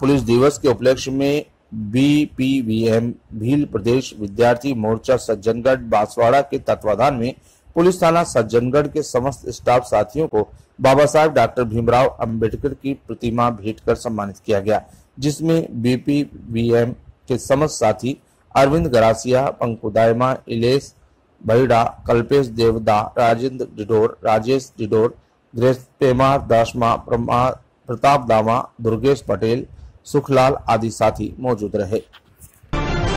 Police दिवस के उपलक्ष्य में बीपीवीएम भील प्रदेश विद्यार्थी मोर्चा सज्जनगढ़, बांसवाड़ा के तत्वाधान में पुलिस थाना सज्जनगढ़ के समस्त स्टाफ साथियों को बाबा साहेब डॉक्टर भीमराव अंबेडकर की प्रतिमा भेंट कर सम्मानित किया गया, जिसमें बीपीवीएम के समस्त साथी अरविंद गरासिया, पंकु दायमा, इलेश बहिड़ा कल्पेश देवदा, राजेंद्र डिडोर, राजेश डिडोर, ग्रेस पेमा, दासमा प्रताप दामा, दुर्गेश पटेल सुखलाल आदि साथी मौजूद रहे।